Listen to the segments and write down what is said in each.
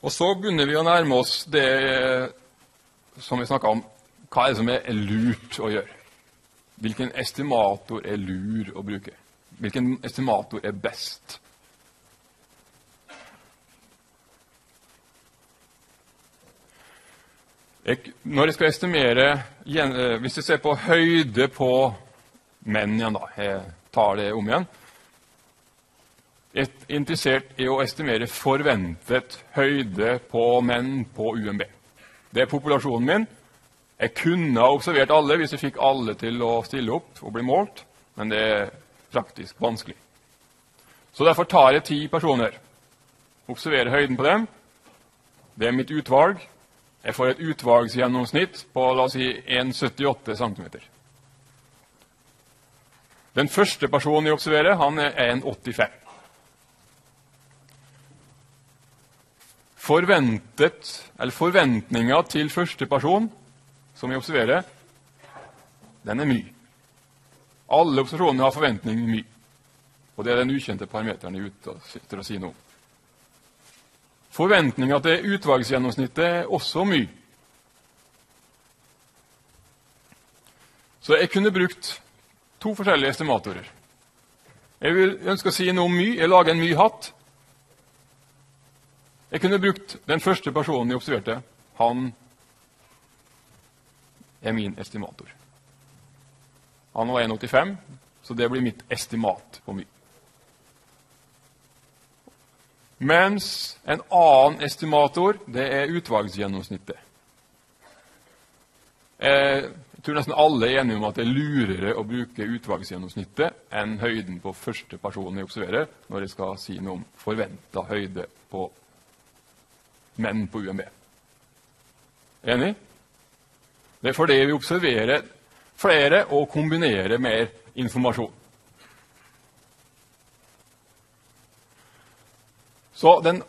Og så begynner vi å nærme oss det som vi snakka om. Hva er det som er lurt å gjøre? Hvilken estimator er lur å bruke? Hvilken estimator er best? Jeg, når jeg skal estimere eh, Hvis jeg ser på høyde på menn igjen, da Jeg tar det om igjen. Er interessert i å estimere forventet høyde på menn på UMB. Det er populasjonen min. Jeg kunne ha observert alle hvis jeg fikk alle til å stille opp og bli målt, men det er praktisk vanskelig. Så derfor tar jeg ti personer, observerer høyden på dem. Det er mitt utvalg. Jeg får et utvalgsgjennomsnitt på la oss si 1,78 cm. Den første personen jeg observerer, han er 1,85. Forventet, eller Forventninga til første person som vi observerer, den er mye. Alle observasjonene har forventning mye. Og det er den ukjente parameteren jeg er ute etter å si om. Forventninga til utvalgsgjennomsnittet er også mye. Så jeg kunne brukt to forskjellige estimatorer. Jeg vil ønske å si noe om my. Jeg lager en my-hatt. Jeg kunne brukt den første personen jeg observerte. Han er min estimator. Han var 1,85, så det blir mitt estimat på mye. Mens en annen estimator det er utvalgsgjennomsnittet. Jeg tror nesten alle er enige om at det er lurere å bruke utvalgsgjennomsnittet enn høyden på første person jeg observerer, når jeg skal si noe om forventa høyde på menn på UMB. Enig? Det er fordi vi observerer flere og kombinerer mer informasjon. Så den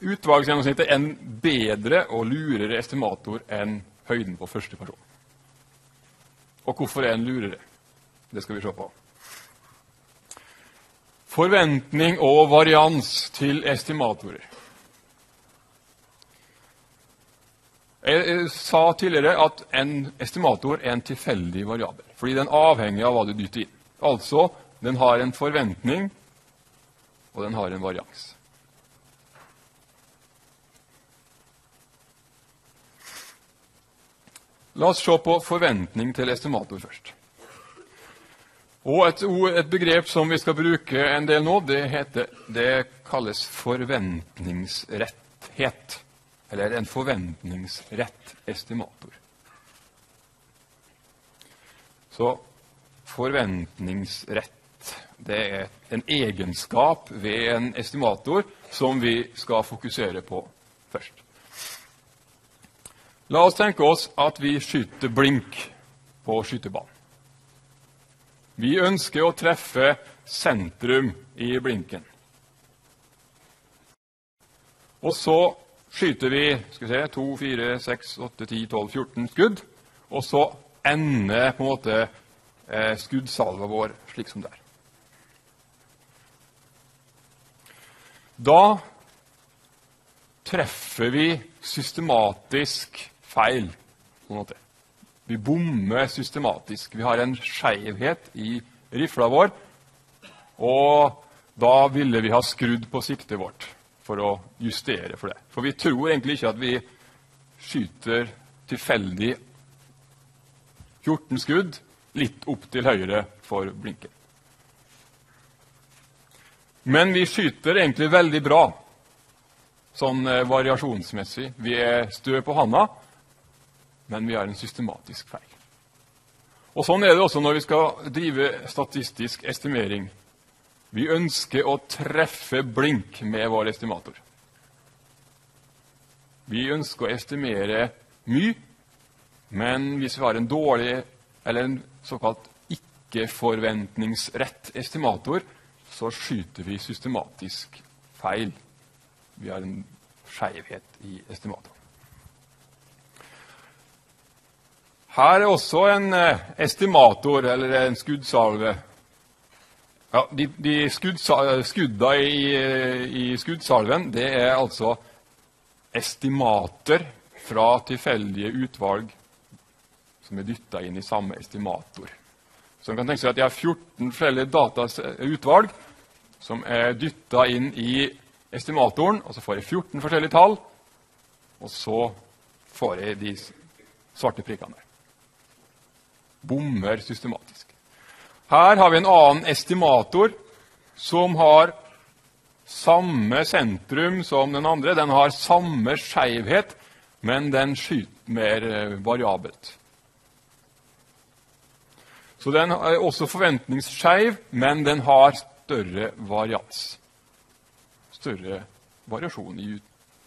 utvalgsgjennomsnittet er en bedre og lurere estimator enn høyden på første person. Og hvorfor er en lurere? Det skal vi se på. Forventning og varians til estimatorer. Jeg sa tidligere at en estimator er en tilfeldig variabel, fordi den avhenger av hva du dytter inn. Altså, den har en forventning, og den har en varians. La oss se på forventning til estimator først. Og et, et, begrep som vi skal bruke en del nå, det, heter, det kalles forventningsretthet. Eller en forventningsrett estimator. Så forventningsrett det er en egenskap ved en estimator som vi skal fokusere på først. La oss tenke oss at vi skyter blink på skytebanen. Vi ønsker å treffe sentrum i blinken. Og så skyter vi skal vi se, 2, 4, 6, 8, 10, 12, 14 skudd. Og så ender på en måte eh, skuddsalva vår slik som det er. Da treffer vi systematisk feil. på en måte. Vi bommer systematisk. Vi har en skeivhet i rifla vår. Og da ville vi ha skrudd på siktet vårt for å justere for det. For vi tror egentlig ikke at vi skyter tilfeldig 14 skudd litt opp til høyre for blinken. Men vi skyter egentlig veldig bra, sånn eh, variasjonsmessig. Vi er stø på handa, men vi har en systematisk feil. Og Sånn er det også når vi skal drive statistisk estimering. Vi ønsker å treffe blink med vår estimator. Vi ønsker å estimere mye, men hvis vi har en dårlig eller en såkalt ikke-forventningsrett estimator, så skyter vi systematisk feil. Vi har en skeivhet i estimatoren. Her er også en eh, estimator, eller en skuddsalve. Ja, de, de skudda i, i, skuddsalven det er altså estimater fra tilfeldige utvalg som er dytta inn i samme estimator. Så man kan tenke seg at jeg har 14 forskjellige datautvalg som er dytta inn i estimatoren, og så får jeg 14 forskjellige tall, og så får jeg de svarte prikkene. Bommer systematisk. Her har vi en annen estimator som har samme sentrum som den andre. Den har samme skeivhet, men den skyter mer eh, variabelt. Så den er også forventningsskeiv, men den har større varians. Større variasjon i ut,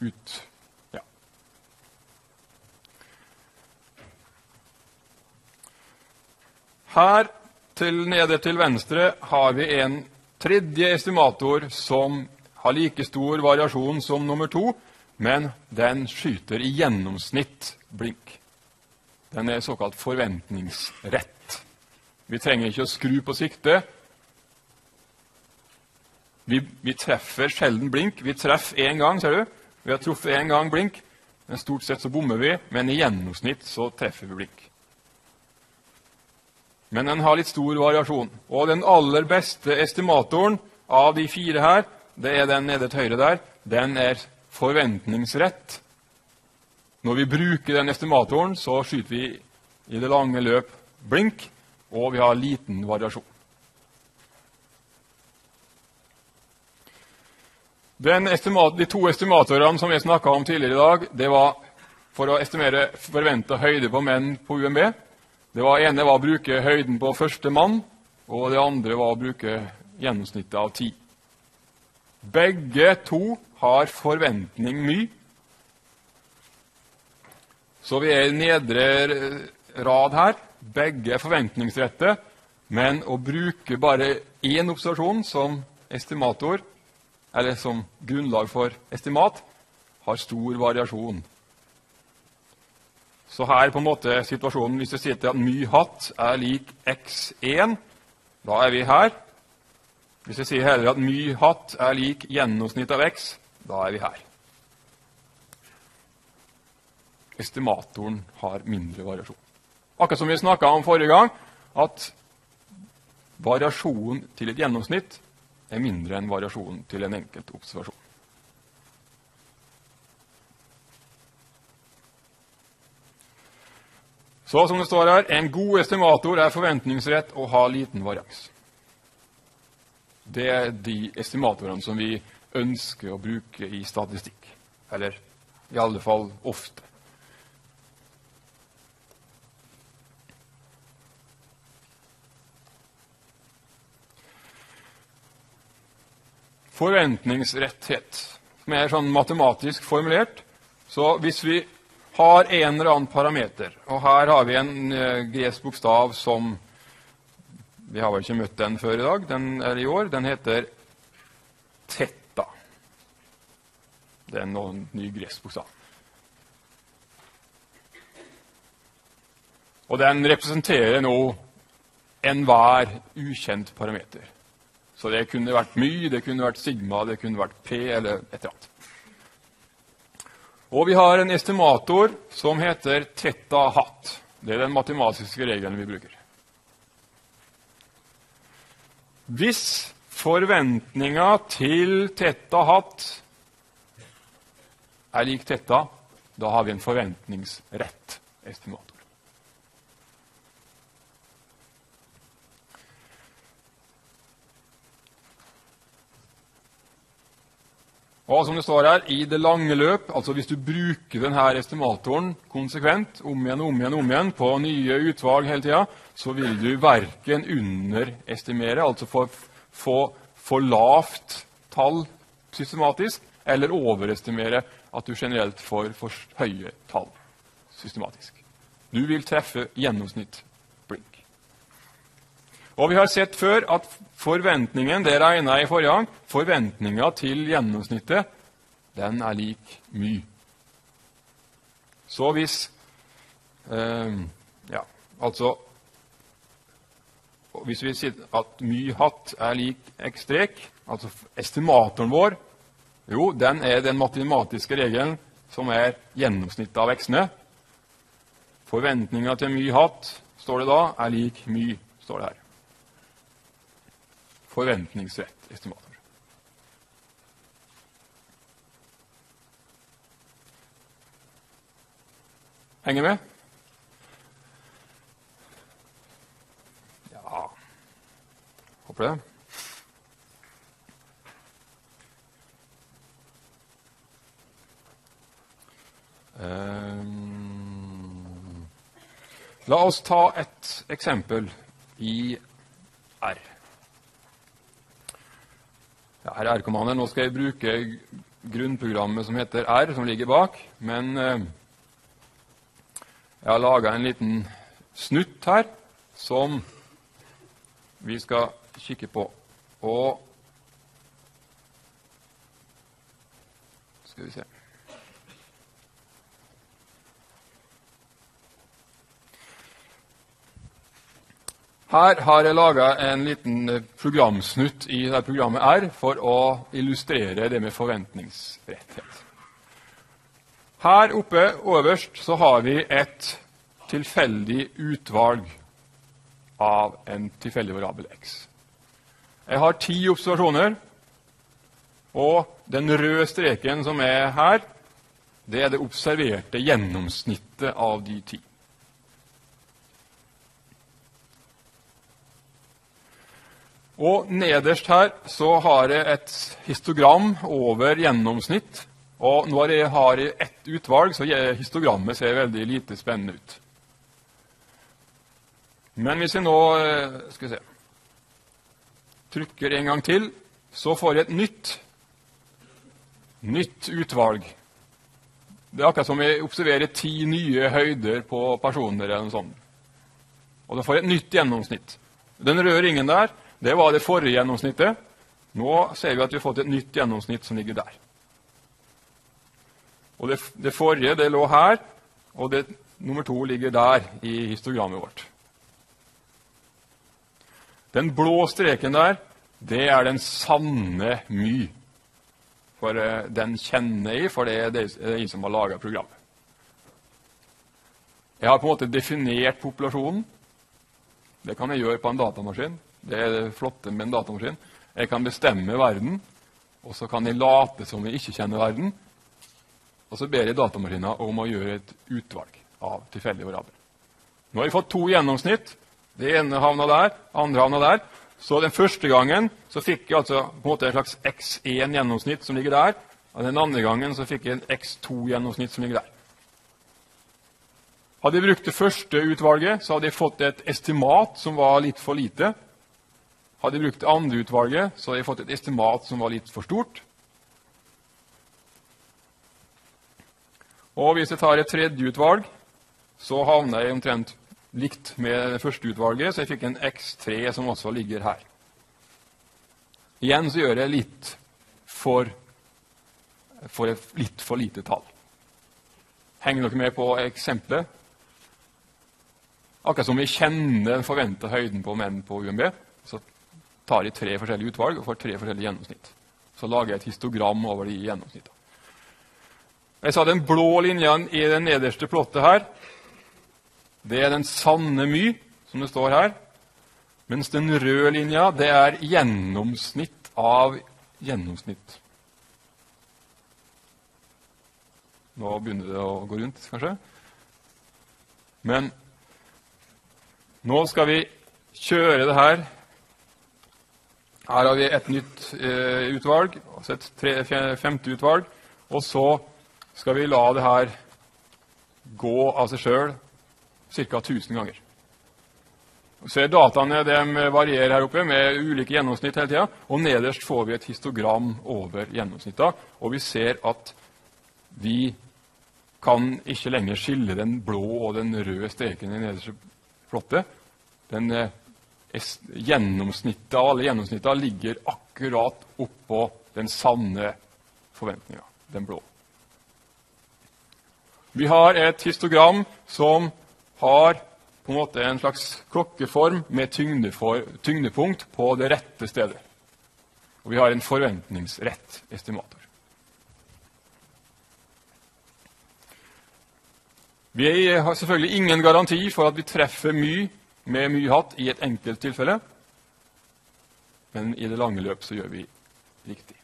ut ja. Her til nede til venstre har vi en tredje estimator som har like stor variasjon som nummer to, men den skyter i gjennomsnitt blink. Den er såkalt forventningsrett. Vi trenger ikke å skru på siktet. Vi, vi treffer sjelden blink. Vi treffer én gang, ser du. Vi har truffet én gang blink. Men stort sett så bommer vi, men i gjennomsnitt så treffer vi blink. Men den har litt stor variasjon. Og den aller beste estimatoren av de fire her, det er den nede til høyre der. Den er forventningsrett. Når vi bruker den estimatoren, så skyter vi i det lange løp blink, og vi har liten variasjon. Estimat, de to estimatorene som jeg snakka om tidligere i dag, det var for å estimere forventa høyde på menn på UMB. Det var ene var å bruke høyden på første mann, og det andre var å bruke gjennomsnittet av ti. Begge to har forventning mye. Så vi er i nedre rad her. Begge er forventningsrette, men å bruke bare én observasjon som estimator eller som grunnlag for estimat, har stor variasjon. Så her på en måte situasjonen, Hvis jeg sier at my hatt er lik x1, da er vi her. Hvis jeg sier heller at my hatt er lik gjennomsnitt av x, da er vi her. Estimatoren har mindre variasjon. Akkurat som vi snakka om forrige gang, at variasjon til et gjennomsnitt er mindre enn variasjonen til en enkelt observasjon. Så som det står her, En god estimator er forventningsrett og har liten varians. Det er de estimatorene som vi ønsker å bruke i statistikk. Eller i alle fall ofte. forventningsretthet, som er sånn matematisk formulert. Så hvis vi har en eller annen parameter, og her har vi en uh, gresk bokstav som Vi har vel ikke møtt den før i dag. Den er i år. Den heter tetta. Det er en ny gresk bokstav. Og den representerer nå enhver ukjent parameter. Så det kunne vært my, det kunne vært sigma, det kunne vært p, eller et eller annet. Og vi har en estimator som heter tetta hatt. Det er den matematiske regelen vi bruker. Hvis forventninga til tetta hatt er lik tetta, da har vi en forventningsrett estimator. Og som det står her, i det lange løp, altså hvis du bruker denne estimatoren konsekvent om igjen om igjen om igjen på nye utvalg hele tida, så vil du verken underestimere, altså få, få for lavt tall systematisk, eller overestimere at du generelt får for høye tall systematisk. Du vil treffe gjennomsnitt og vi har sett før at forventningen det regna i forrige gang, forventninga til gjennomsnittet, den er lik my. Så hvis eh, Ja, altså Hvis vi sier at my hatt er lik x strek, altså estimatoren vår Jo, den er den matematiske regelen som er gjennomsnittet av x-ene. Forventninga til my hatt, står det da, er lik my, står det her. Forventningsrett estimator. Henger med? Ja Håper det. Um, la oss ta et eksempel i R. Her er R-kommander. Nå skal jeg bruke grunnprogrammet som heter R, som ligger bak. Men eh, jeg har laga en liten snutt her som vi skal kikke på. Og Skal vi se Her har jeg laga en liten eh, programsnutt i det programmet R for å illustrere det med forventningsretthet. Her oppe øverst så har vi et tilfeldig utvalg av en tilfeldig variabel x. Jeg har ti observasjoner, og den røde streken som er her, det er det observerte gjennomsnittet av de ti. Og Nederst her så har jeg et histogram over gjennomsnitt. Og når jeg har ett utvalg, så histogrammet ser veldig lite spennende ut. Men hvis jeg nå eh, skal se, trykker en gang til, så får jeg et nytt, nytt utvalg. Det er akkurat som jeg observerer ti nye høyder på personer. eller noe sånt. Og da får jeg et nytt gjennomsnitt. Den røde ringen der det var det forrige gjennomsnittet. Nå ser vi at vi har fått et nytt gjennomsnitt som ligger der. Og Det, det forrige det lå her, og det nummer to ligger der i histogrammet vårt. Den blå streken der, det er den sanne my. For uh, den kjenner jeg, for det er de som har laga programmet. Jeg har på en måte definert populasjonen. Det kan jeg gjøre på en datamaskin. Det er det flotte med en datamaskin. Jeg kan bestemme verden, og så kan jeg late som jeg ikke kjenner verden. Og så ber jeg datamaskina om å gjøre et utvalg av tilfeldige variabler. Nå har jeg fått to gjennomsnitt. Det ene havna der, andre havna der. Så den første gangen så fikk jeg altså på en måte en slags X1-gjennomsnitt som ligger der. Og den andre gangen så fikk jeg en X2-gjennomsnitt som ligger der. Hadde jeg brukt det første utvalget, så hadde jeg fått et estimat som var litt for lite. Hadde jeg brukt andre utvalget, så hadde jeg fått et estimat som var litt for stort. Og hvis jeg tar et tredje utvalg, så havner jeg omtrent likt med det første utvalget, så jeg fikk en X3 som også ligger her. Igjen så gjør jeg litt for, for et litt for lite tall. Henger dere med på eksempelet? Akkurat som vi kjenner den forventa høyden på menn på UMB, så tar jeg tre forskjellige utvalg og får tre forskjellige gjennomsnitt. Så lager jeg et histogram over de gjennomsnittene. Jeg sa Den blå linjen i det nederste plottet her, det er den sanne my, som det står her. Mens den røde linja, det er gjennomsnitt av gjennomsnitt. Nå begynner det å gå rundt, kanskje. Men nå skal vi kjøre det her her har vi et nytt eh, utvalg, altså et tre, femte utvalg. Og så skal vi la det her gå av seg sjøl ca. 1000 ganger. Så Dataene de varierer her oppe med ulike gjennomsnitt hele tida. Og nederst får vi et histogram over gjennomsnittet, Og vi ser at vi kan ikke lenger skille den blå og den røde streken i nederste plottet. Den eh, gjennomsnittet av alle gjennomsnittene ligger akkurat oppå den sanne forventninga, den blå. Vi har et histogram som har på en måte en slags klokkeform med tyngdepunkt på det rette stedet. Og vi har en forventningsrett estimator. Vi har selvfølgelig ingen garanti for at vi treffer mye med mye hatt i et enkelt tilfelle, men i det lange løp så gjør vi riktig.